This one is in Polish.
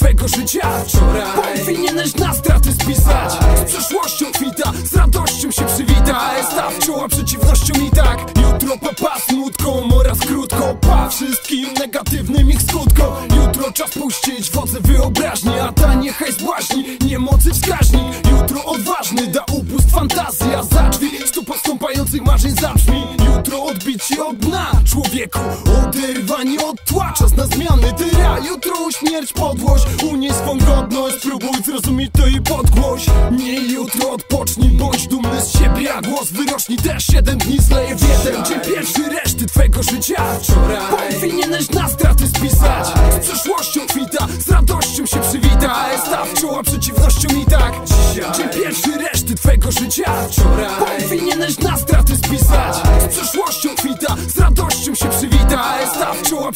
twego życia Wczoraj. Powinieneś na straty spisać. Z przeszłością kwita, z radością się przywita. Staw czoła przeciwnością i tak. Jutro papa smutką oraz krótko. Pa wszystkim negatywnym ich skutkom Jutro czas puścić wodze wyobraźni A ta niechaj zbłaźni, niemocy wskaźni. Jutro odważny da upust fantazja. Za drzwi stupa stąpających marzeń zabrzmi. Jutro odbicie od dna Człowieku, oderwanie od tła Czas na zmiany, ty śmierć, podłość Unieś swą godność, spróbuj zrozumieć to i podgłoś. Nie jutro odpocznij, bądź dumny z siebie A głos wyrośnij. Też, siedem dni zleje w jeden Dzień pierwszy reszty twego życia. Wczoraj. Powinieneś na straty spisać. Z przeszłością kwita, z radością się przywita. Staw czoła przeciwnością i tak. Dzień pierwszy reszty twego życia. Wczoraj. Powinieneś na straty spisać. Z przeszłością kwita, z radością się przywita. Staw czoła